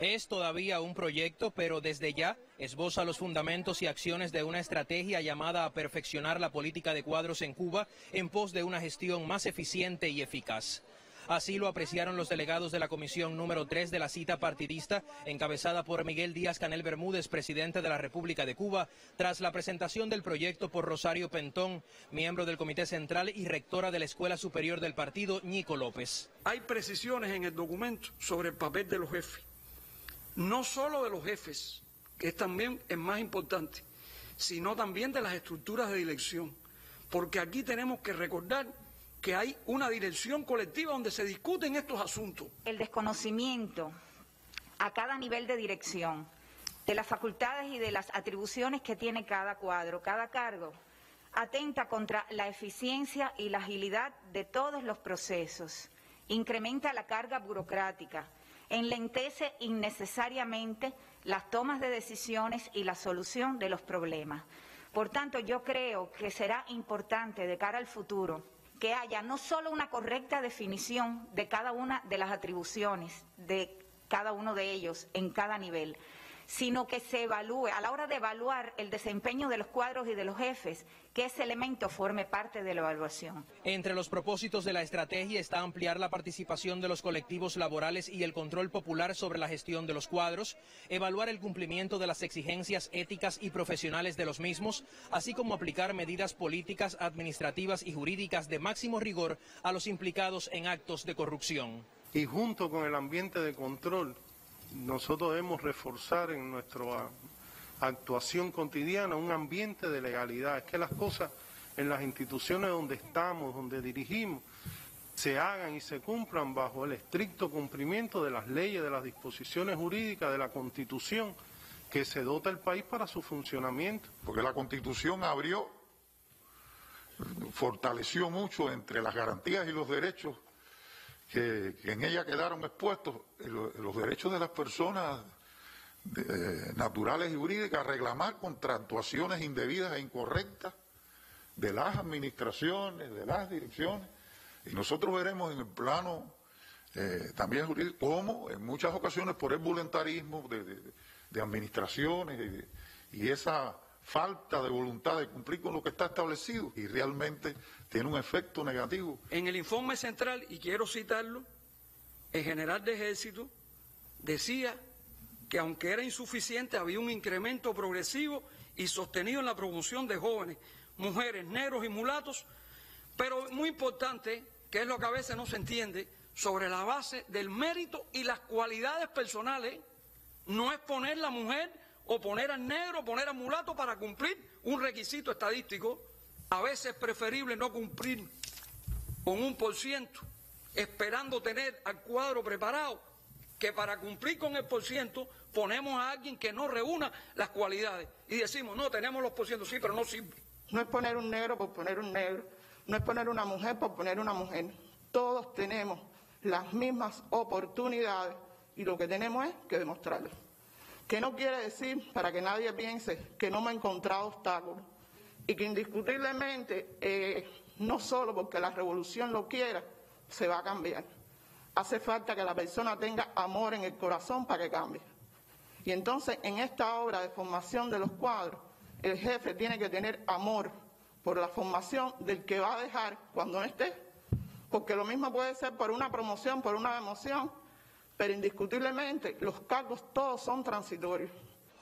Es todavía un proyecto, pero desde ya esboza los fundamentos y acciones de una estrategia llamada a perfeccionar la política de cuadros en Cuba en pos de una gestión más eficiente y eficaz. Así lo apreciaron los delegados de la comisión número 3 de la cita partidista, encabezada por Miguel Díaz Canel Bermúdez, presidente de la República de Cuba, tras la presentación del proyecto por Rosario Pentón, miembro del Comité Central y rectora de la Escuela Superior del Partido, Nico López. Hay precisiones en el documento sobre el papel de los jefes, no solo de los jefes, que es también es más importante, sino también de las estructuras de dirección, porque aquí tenemos que recordar que hay una dirección colectiva donde se discuten estos asuntos. El desconocimiento a cada nivel de dirección de las facultades y de las atribuciones que tiene cada cuadro, cada cargo, atenta contra la eficiencia y la agilidad de todos los procesos, incrementa la carga burocrática, enlentece innecesariamente las tomas de decisiones y la solución de los problemas. Por tanto, yo creo que será importante de cara al futuro que haya no solo una correcta definición de cada una de las atribuciones de cada uno de ellos en cada nivel, sino que se evalúe, a la hora de evaluar el desempeño de los cuadros y de los jefes, que ese elemento forme parte de la evaluación. Entre los propósitos de la estrategia está ampliar la participación de los colectivos laborales y el control popular sobre la gestión de los cuadros, evaluar el cumplimiento de las exigencias éticas y profesionales de los mismos, así como aplicar medidas políticas, administrativas y jurídicas de máximo rigor a los implicados en actos de corrupción. Y junto con el ambiente de control, nosotros debemos reforzar en nuestra actuación cotidiana un ambiente de legalidad. Es que las cosas en las instituciones donde estamos, donde dirigimos, se hagan y se cumplan bajo el estricto cumplimiento de las leyes, de las disposiciones jurídicas, de la Constitución que se dota el país para su funcionamiento. Porque la Constitución abrió, fortaleció mucho entre las garantías y los derechos que, en ella quedaron expuestos los, derechos de las personas naturales y jurídicas a reclamar contra actuaciones indebidas e incorrectas de las administraciones, de las direcciones. Y nosotros veremos en el plano eh, también jurídico cómo en muchas ocasiones por el voluntarismo de, administraciones y esa falta de voluntad de cumplir con lo que está establecido y realmente tiene un efecto negativo. En el informe central, y quiero citarlo, el general de ejército decía que aunque era insuficiente, había un incremento progresivo y sostenido en la promoción de jóvenes, mujeres, negros y mulatos, pero muy importante, que es lo que a veces no se entiende, sobre la base del mérito y las cualidades personales, no es poner la mujer o poner al negro, poner al mulato para cumplir un requisito estadístico. A veces es preferible no cumplir con un por ciento, esperando tener al cuadro preparado, que para cumplir con el por ciento ponemos a alguien que no reúna las cualidades y decimos, no, tenemos los por ciento, sí, pero no sirve. No es poner un negro por poner un negro, no es poner una mujer por poner una mujer. Todos tenemos las mismas oportunidades y lo que tenemos es que demostrarlo que no quiere decir, para que nadie piense, que no me he encontrado obstáculos y que indiscutiblemente, eh, no solo porque la revolución lo quiera, se va a cambiar. Hace falta que la persona tenga amor en el corazón para que cambie. Y entonces, en esta obra de formación de los cuadros, el jefe tiene que tener amor por la formación del que va a dejar cuando no esté. Porque lo mismo puede ser por una promoción, por una emoción, pero indiscutiblemente los cargos todos son transitorios.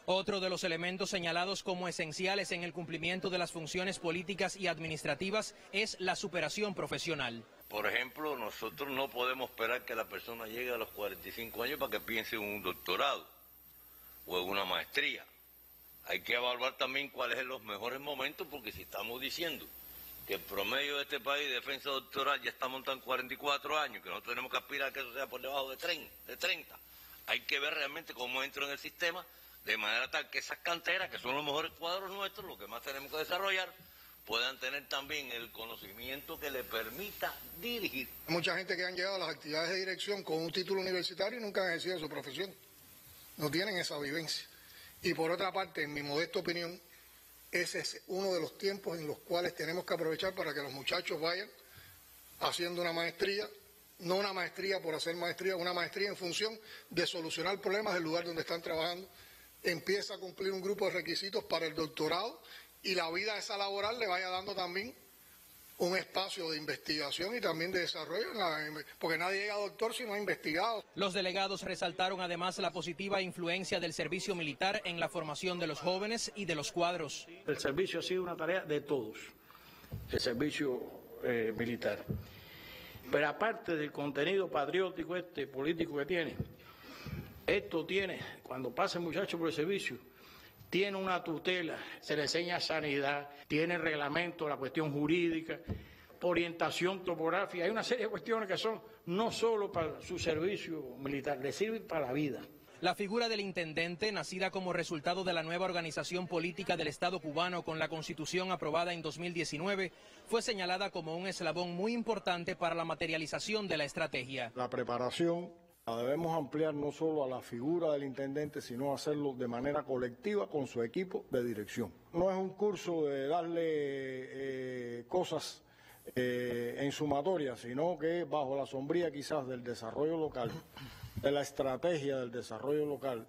Otro de los elementos señalados como esenciales en el cumplimiento de las funciones políticas y administrativas es la superación profesional. Por ejemplo, nosotros no podemos esperar que la persona llegue a los 45 años para que piense en un doctorado o en una maestría. Hay que evaluar también cuáles son los mejores momentos porque si estamos diciendo que el promedio de este país de defensa doctoral ya está montando en 44 años, que nosotros tenemos que aspirar a que eso sea por debajo de 30, de 30. Hay que ver realmente cómo entro en el sistema, de manera tal que esas canteras, que son los mejores cuadros nuestros, lo que más tenemos que desarrollar, puedan tener también el conocimiento que le permita dirigir. Mucha gente que han llegado a las actividades de dirección con un título universitario y nunca han ejercido su profesión. No tienen esa vivencia. Y por otra parte, en mi modesta opinión, ese es uno de los tiempos en los cuales tenemos que aprovechar para que los muchachos vayan haciendo una maestría no una maestría por hacer maestría, una maestría en función de solucionar problemas del lugar donde están trabajando. Empieza a cumplir un grupo de requisitos para el doctorado y la vida esa laboral le vaya dando también un espacio de investigación y también de desarrollo, porque nadie llega a doctor si no ha investigado. Los delegados resaltaron además la positiva influencia del servicio militar en la formación de los jóvenes y de los cuadros. El servicio ha sido una tarea de todos, el servicio eh, militar. Pero aparte del contenido patriótico este, político que tiene, esto tiene, cuando pasa el muchacho por el servicio, tiene una tutela, se le enseña sanidad, tiene reglamento, la cuestión jurídica, orientación topográfica, hay una serie de cuestiones que son no solo para su servicio militar, le sirven para la vida. La figura del intendente, nacida como resultado de la nueva organización política del Estado cubano con la constitución aprobada en 2019, fue señalada como un eslabón muy importante para la materialización de la estrategia. La preparación debemos ampliar no solo a la figura del intendente, sino hacerlo de manera colectiva con su equipo de dirección. No es un curso de darle eh, cosas eh, en sumatoria, sino que bajo la sombría quizás del desarrollo local, de la estrategia del desarrollo local,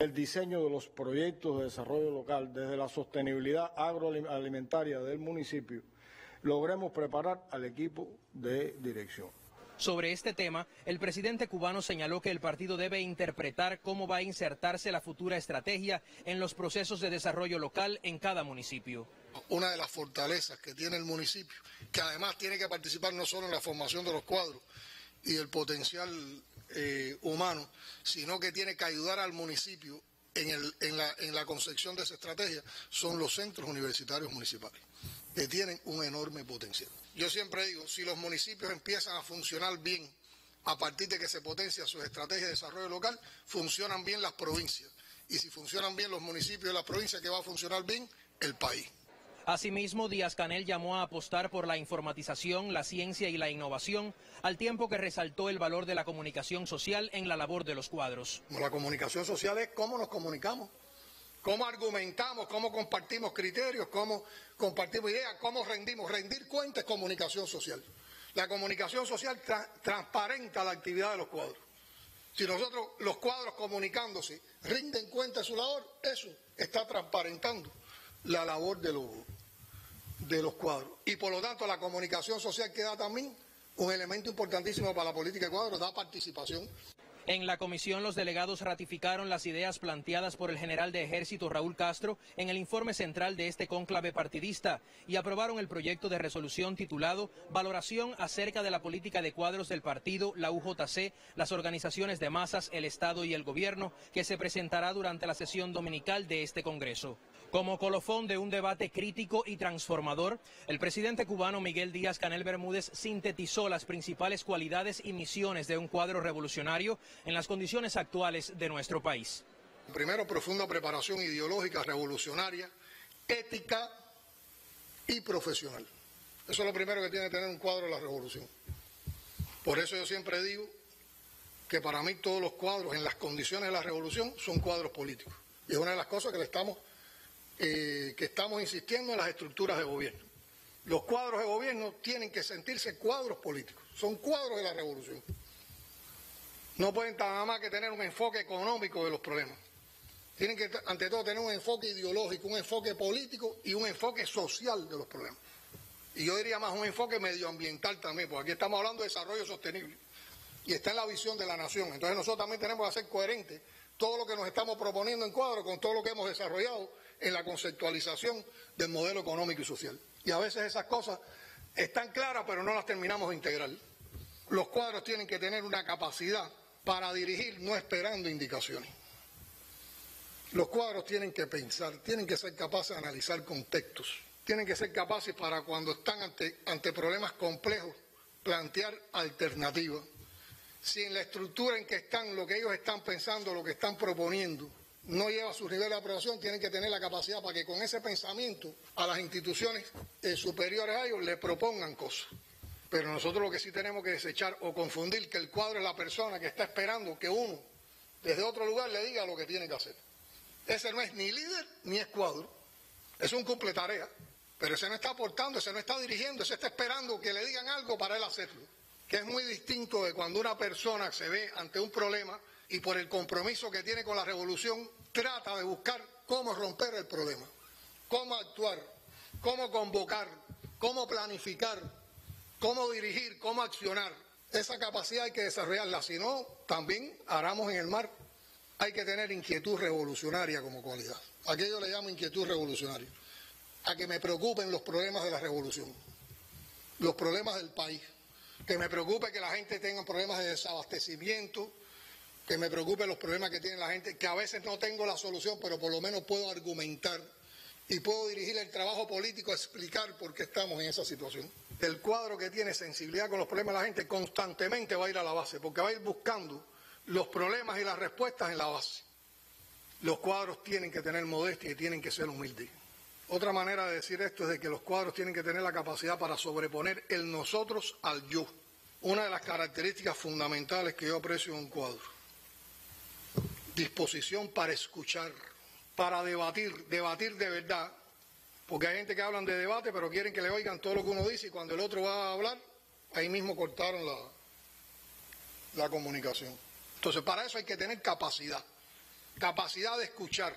el diseño de los proyectos de desarrollo local, desde la sostenibilidad agroalimentaria del municipio, logremos preparar al equipo de dirección. Sobre este tema, el presidente cubano señaló que el partido debe interpretar cómo va a insertarse la futura estrategia en los procesos de desarrollo local en cada municipio. Una de las fortalezas que tiene el municipio, que además tiene que participar no solo en la formación de los cuadros y el potencial eh, humano, sino que tiene que ayudar al municipio en, la, en la concepción de esa estrategia, son los centros universitarios municipales, que tienen un enorme potencial. Yo siempre digo, si los municipios empiezan a funcionar bien a partir de que se potencia su estrategia de desarrollo local, funcionan bien las provincias. Y si funcionan bien los municipios de las provincias, que va a funcionar bien el país. Asimismo, Díaz Canel llamó a apostar por la informatización, la ciencia y la innovación, al tiempo que resaltó el valor de la comunicación social en la labor de los cuadros. La comunicación social es cómo nos comunicamos cómo argumentamos, cómo compartimos criterios, cómo compartimos ideas, cómo rendimos. Rendir cuentas es comunicación social. La comunicación social transparenta la actividad de los cuadros. Si nosotros, los cuadros comunicándose, rinden cuenta de su labor, eso está transparentando la labor de los, de los cuadros. Y por lo tanto, la comunicación social queda también un elemento importantísimo para la política de cuadros, da participación. En la comisión, los delegados ratificaron las ideas planteadas por el general de ejército Raúl Castro en el informe central de este cónclave partidista y aprobaron el proyecto de resolución titulado Valoración acerca de la política de cuadros del partido, la UJC, las organizaciones de masas, el Estado y el Gobierno, que se presentará durante la sesión dominical de este Congreso. Como colofón de un debate crítico y transformador, el presidente cubano Miguel Díaz Canel Bermúdez sintetizó las principales cualidades y misiones de un cuadro revolucionario en las condiciones actuales de nuestro país. Primero, profunda preparación ideológica, revolucionaria, ética y profesional. Eso es lo primero que tiene que tener un cuadro de la revolución. Por eso yo siempre digo que para mí todos los cuadros en las condiciones de la revolución son cuadros políticos. Y es una de las cosas que le estamos eh, que estamos insistiendo en las estructuras de gobierno. Los cuadros de gobierno tienen que sentirse cuadros políticos, son cuadros de la revolución. No pueden nada más que tener un enfoque económico de los problemas. Tienen que, ante todo, tener un enfoque ideológico, un enfoque político y un enfoque social de los problemas. Y yo diría más un enfoque medioambiental también, porque aquí estamos hablando de desarrollo sostenible. Y está en la visión de la nación. Entonces nosotros también tenemos que ser coherentes todo lo que nos estamos proponiendo en cuadro con todo lo que hemos desarrollado en la conceptualización del modelo económico y social. Y a veces esas cosas están claras, pero no las terminamos de integrar. Los cuadros tienen que tener una capacidad para dirigir, no esperando indicaciones. Los cuadros tienen que pensar, tienen que ser capaces de analizar contextos, tienen que ser capaces para cuando están ante, ante problemas complejos, plantear alternativas. Si en la estructura en que están, lo que ellos están pensando, lo que están proponiendo, no lleva su nivel de aprobación, tienen que tener la capacidad para que con ese pensamiento a las instituciones eh, superiores a ellos le propongan cosas. Pero nosotros lo que sí tenemos que desechar o confundir que el cuadro es la persona que está esperando que uno desde otro lugar le diga lo que tiene que hacer. Ese no es ni líder ni es cuadro. Es un cumple tarea. Pero ese no está aportando, ese no está dirigiendo, ese está esperando que le digan algo para él hacerlo. Que es muy distinto de cuando una persona se ve ante un problema y por el compromiso que tiene con la revolución trata de buscar cómo romper el problema, cómo actuar, cómo convocar, cómo planificar, cómo dirigir, cómo accionar. Esa capacidad hay que desarrollarla, si no, también haramos en el mar. Hay que tener inquietud revolucionaria como cualidad. Aquello le llamo inquietud revolucionaria. A que me preocupen los problemas de la revolución, los problemas del país. Que me preocupe que la gente tenga problemas de desabastecimiento, que me preocupen los problemas que tiene la gente, que a veces no tengo la solución, pero por lo menos puedo argumentar y puedo dirigir el trabajo político a explicar por qué estamos en esa situación. El cuadro que tiene sensibilidad con los problemas de la gente constantemente va a ir a la base, porque va a ir buscando los problemas y las respuestas en la base. Los cuadros tienen que tener modestia y tienen que ser humildes. Otra manera de decir esto es de que los cuadros tienen que tener la capacidad para sobreponer el nosotros al yo. Una de las características fundamentales que yo aprecio en un cuadro. Disposición para escuchar, para debatir, debatir de verdad. Porque hay gente que hablan de debate, pero quieren que le oigan todo lo que uno dice y cuando el otro va a hablar, ahí mismo cortaron la, la comunicación. Entonces, para eso hay que tener capacidad, capacidad de escuchar,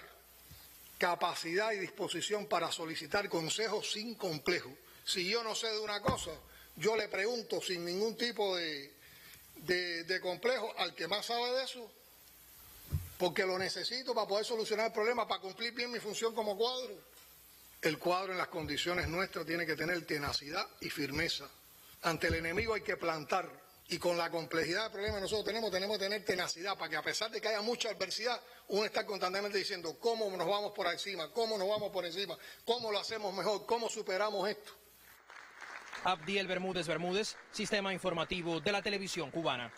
capacidad y disposición para solicitar consejos sin complejo. Si yo no sé de una cosa, yo le pregunto sin ningún tipo de, de, complejo al que más sabe de eso, porque lo necesito para poder solucionar el problema, para cumplir bien mi función como cuadro. El cuadro en las condiciones nuestras tiene que tener tenacidad y firmeza. Ante el enemigo hay que plantar y con la complejidad del problema que nosotros tenemos, tenemos que tener tenacidad para que a pesar de que haya mucha adversidad, uno está constantemente diciendo cómo nos vamos por encima, cómo nos vamos por encima, cómo lo hacemos mejor, cómo superamos esto. Abdiel Bermúdez Bermúdez, Sistema Informativo de la Televisión Cubana.